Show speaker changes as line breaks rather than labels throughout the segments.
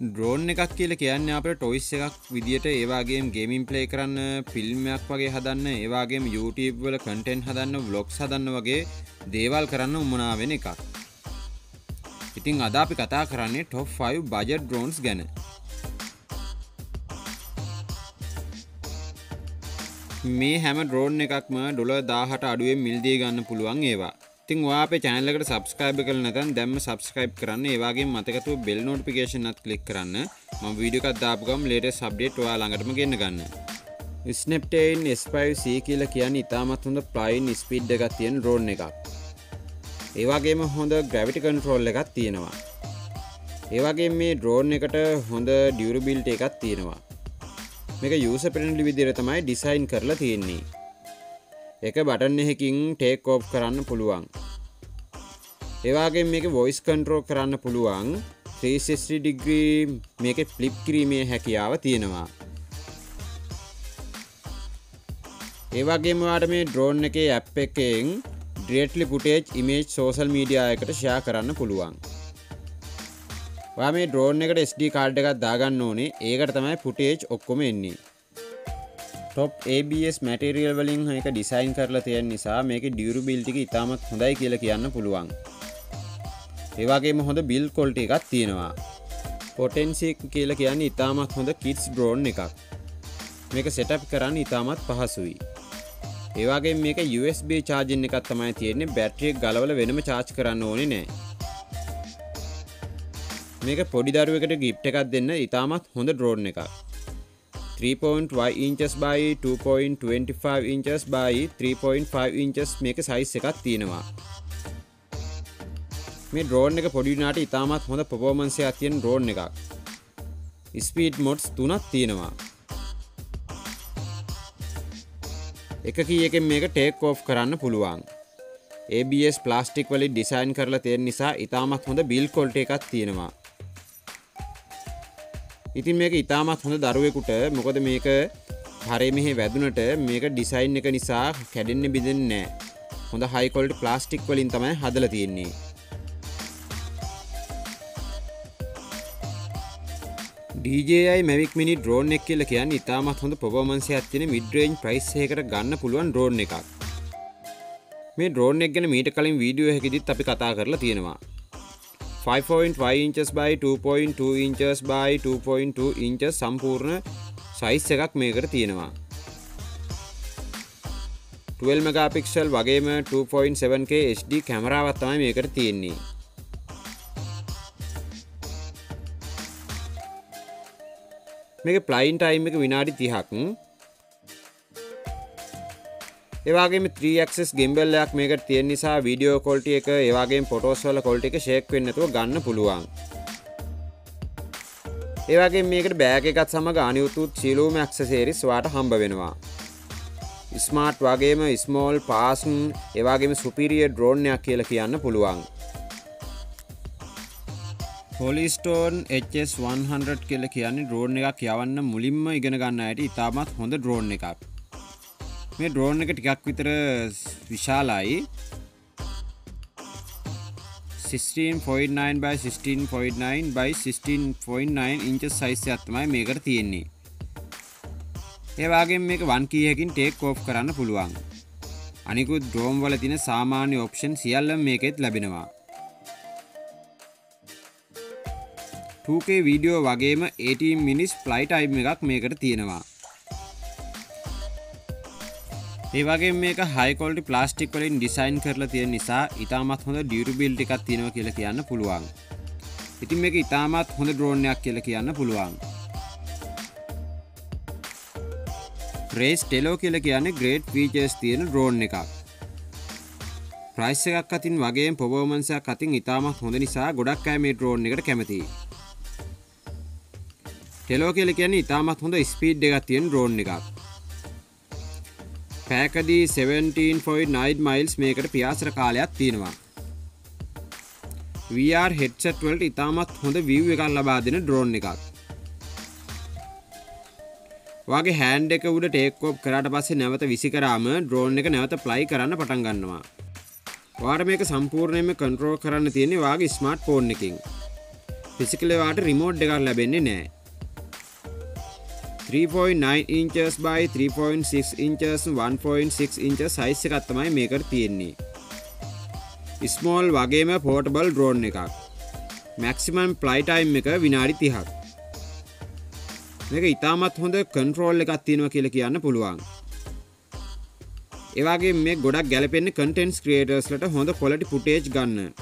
Drone එකක් කියල කියන්න අපට ටොයිස් එකක් විදිට ඒවාගේ ගේමින් ප්ලේ කරන්න ෆිල්ම්මයක් වගේ හදන්න ඒවාගේ YouTube වල කටෙන්් හදන්න බ්ලොග්ස් හදන්න වගේ දේවල් කරන්න උමනා වෙන එකක්. ඉතිං අද අපි කතා කරන්නේ ටොප් 5 බජ ඩ්‍රෝන්ස් ගැන. මේ හැම ඩ්‍රෝන් එකක්ම ඩොල දාහට අඩුවෙන් මිල්දී ගන්න පුළුවන් ඒවා. ඉතින් ඔයා අපේ channel එකට subscribe කරලා නැත්නම් දැම්ම subscribe කරන්න. ඒ වගේම මතකතුව bell notification එකත් click කරන්න. මම වීඩියෝ එකක් දාපු ගමන් latest update ඔයා ළඟටම ගෙන්න ගන්න. Snapdragon S5C කියලා කියන්නේ ඉතාමත් හොඳ flying speed එකක් තියෙන drone එකක්. ඒ වගේම හොඳ gravity control එකක් තියෙනවා. ඒ වගේම මේ drone එකට හොඳ durability එකක් තියෙනවා. මේක user friendly විදිහට තමයි design කරලා තියෙන්නේ. එක බටන් එහෙකින් ටේක් ඕප් කරන්න පුළුවන්. ඒවාගේ මේක වොයිස් කන්ට්‍රෝ කරන්න පුළුවන්. 360 ඩිග්‍රී මේක ෆ්ලිප් කිරීමේ හැකියාව තියෙනවා. ඒවාගේම වාට මේ ඩ්‍රෝන් එකේ ඇප් එකෙන් directly footage image social media එකට ෂයා කරන්න පුළුවන්. ඔයා මේ ඩ්‍රෝන් එකට SD කාඩ් එකක් දාගන්න ඕනේ. ඒකට තමයි පුටේජ් ඔක්කොම එන්නේ. ටොප් ABS මැටරියල් වලින් එක ඩිසයින් කරලා තියෙන නිසා මේක ඩියුරබිලිටි එක ඉතාමත් හොඳයි කියලා කියන්න පුළුවන්. ඒ වගේම හොඳ බිල් ක්වොලිටි එකක් තියෙනවා. පොටෙන්සි කියලා කියන්නේ ඉතාමත් හොඳ කිඩ්ස් ඩ්‍රෝන් එකක්. මේක සෙටප් කරන්න ඉතාමත් පහසුයි. ඒ වගේම මේක USB චාර්ජින් එකක් තමයි තියෙන්නේ බැටරිය ගලවලා වෙනම චාර්ජ් කරන්න ඕනේ නෑ. මේක පොඩි දරුවෙකුට ගිෆ්ට් එකක් දෙන්න ඉතාමත් හොඳ ඩ්‍රෝන් එකක්. 3.5 inches by 2.25 inches by 3.5 inches මේක සයිස් එකක් තියෙනවා. මේ ඩ්‍රෝන් එක පොඩිනාට ඉතාමත් හොඳ පොපෝමන්සයක් තියෙන ඩ්‍රෝන් එකක්. ස්පීඩ් මොඩ්ස් තුනක් තියෙනවා. එක කියකින් මේක ටේක් ඕෆ් කරන්න පුළුවන්. ABS ප්ලාස්ටික් වලින් ඩිසයින් කරලා තියෙන නිසා ඉතාමත් හොඳ බිල් කොල්ට එකක් තියෙනවා. ඉතින් මේක ඉතාමත් හොඳ දරුවෙකුට. මොකද මේක හරි මෙහි වැදුනට මේක ඩිසයින් එක නිසා කැඩෙන්න බිඳෙන්නේ නෑ. හොඳ හයිකොල්ට ප්ලාස්ටික් වලින් තමයි හදල තියෙන්නේ. DJI මැවික් මිනි ඩ්‍රෝන් එක් කියල කියන්න ඉතාමත් හොඳ පොබමන්සය ඇතින මිඩ්‍රේන්් ප්‍රයිස්හකට ගන්න පුළුවන් ඩ්‍රෝන් එකක්. මේ ඩ්‍රෝන් එක් ගැන මීට කලින් වීඩියෝ හැකිදිත් අපි කතා කරලා තියෙනවා. 5.5 inches by 2.2 inches by 2.2 inches සම්පූර්ණ සයිස් එකක් මේකට තියෙනවා. 12 මෙගාපික්සල් වගේම 2.7K HD කැමරාවත් තමයි මේකට තියෙන්නේ. මේක ප්ලයින් ටයිම් එක විනාඩි 30ක් ඒවාගේම 3ක්ස් ගෙම්බල්ලයක් මේකට තියෙන නිසා වීඩියෝ කොල්ටි එක ඒවාගේ පොටෝස් වල කොල්ටි එක ෂේක් වෙන්නතුව ගන්න පුළුවන්. ඒවගේ මේකට බෑග එකත් සමඟ අනියුතුත් චිලූම ඇක්සසේරිස් වාට හම්බ වෙනවා. ස්මාර්ට් වගේම ස්මෝල් පාසන් ඒවාගේම සුපිරිය ඩ්‍රෝන්යක් කියල කියන්න පුළුවන්. හොලිස්ටෝන් HS100 කියල කියන්නේ ඩ්‍රෝන් එකක් යවන්න මුලින්ම ඉගෙන ගන්න ඇයට ඉතාමත් හොඳ ඩ්‍රෝන් එකක්. මේ ඩ්‍රෝන් එක ටිකක් විතර විශාලයි. 16.9 by 16.9 by 16.9 ඉංච සයිස් ඇත්තමයි මේකට තියෙන්නේ. ඒවාගේ මේක වන් කියහකින් ටේක් කෝෆ් කරන්න පුළුවන්. අනිකුත් ඩ්‍රෝම් වල තින සාමාන්‍ය ඔප්ෂන් සියල්ල මේකෙත් ලැබෙනවා. 2K වීඩියෝ වගේම 18 මිනිස් ෆ්ලයිට් අයිම් එකක් මේකට තියෙනවා. ඒවගේ මේක හයිකොල්ටි ප්ලාස්ටික් වලින් ඩිසයින් කරලා තියෙන නිසා ඉතාමත් හොඳ ඩියුරබිල්ටි එකක් තියෙනවා කියලා කියන්න පුළුවන්. ඉතින් මේක ඉතාමත් හොඳ ඩ්‍රෝන් එකක් කියලා කියන්න පුළුවන්. රේස් ටෙලෝ කියලා කියන්නේ ග්‍රේට් ෆීචර්ස් තියෙන ඩ්‍රෝන් එකක්. ප්‍රයිස් එකක් අතින් වගේ පොබෝමන්ස් එකක් අතින් ඉතාමත් හොඳ නිසා ගොඩක් අය මේ ඩ්‍රෝන් එකට කැමතියි. ටෙලෝ කියලා කියන්නේ ඉතාමත් හොඳ ස්පීඩ් එකක් තියෙන ඩ්‍රෝන් එකක්. පෑකදී 17.9 මයිල්ස් මේකට පියාසර කාලයක් තියෙනවා. VR හෙඩ්සෙට් වලට ඉතාමත් හොඳ විව් එකක් ලබා දෙන ඩ්‍රෝන් එකක්. වගේ හැන්ඩ එක උඩ ටේක්කෝප් කරට පස්සේ නැවත විසි කරාම ඩ්‍රෝන් එක නැවත ප්ලයි කරන්න පටන් ගන්නවා. වාට මේක සම්පූර්ණයම කන්ට්‍රෝ කරන්න තියෙන්නේ වාගේ ස්මර්ට් ෆෝන් එකින් ෆිසිකලවාට රිමෝඩ් එකක් ලැබෙන්නේ නෑ 3.9 ඉංචස් by 3.6 ඉංචස් 1.6 ඉංච සයිස් එකක් තමයි මේකට තියෙන්නේ. ස්මෝල් වගේම පෝටබල් ඩ්‍රෝන් එකක්. මැක්සිමම් ප්ලයිටයිම් එක විනාඩි තිහක්. මේක ඉතාමත් හොඳ කන්ට්‍රෝල් එකක් තියෙනවා කියලා කියන්න පුළුවන්. ඒවාගේ මේ ගොඩක් ගැලපෙන්න්න කටන්ස් ක්‍රේටර්ස්ලට හොඳ කොලටි පුටේජ් ගන්න.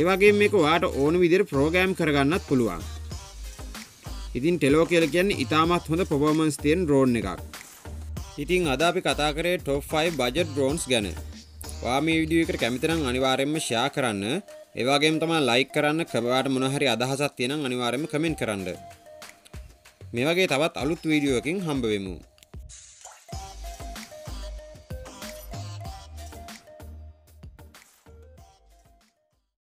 ඒවාගේ මේක වාට ඕන විදිර ප්‍රෝගෑම් කරගන්නත් පුළුවන්. ඉතින් ටෙලෝ කියල කියන්නේ ඉතාමත් හොඳ පොබෝමන්ස් තියෙන් රෝන් එකක්. ඉතින් අද අපි කතා කරේ ටොප් 5 බජට් ඩ්‍රෝන්ස් ගැන. වා මේ විඩියෝ එකට කැමතිනම් අනිවාර්යෙන්ම ෂෙයා කරන්න. ඒ වගේම තමයි ලයික් කරන්න කබාට මොන හරි අදහසක් තියෙනම් අනිවාර්යෙන්ම කමෙන්ට් කරන්න. මේ වගේ තවත් අලුත් වීඩියෝ එකකින් හම්බ වෙමු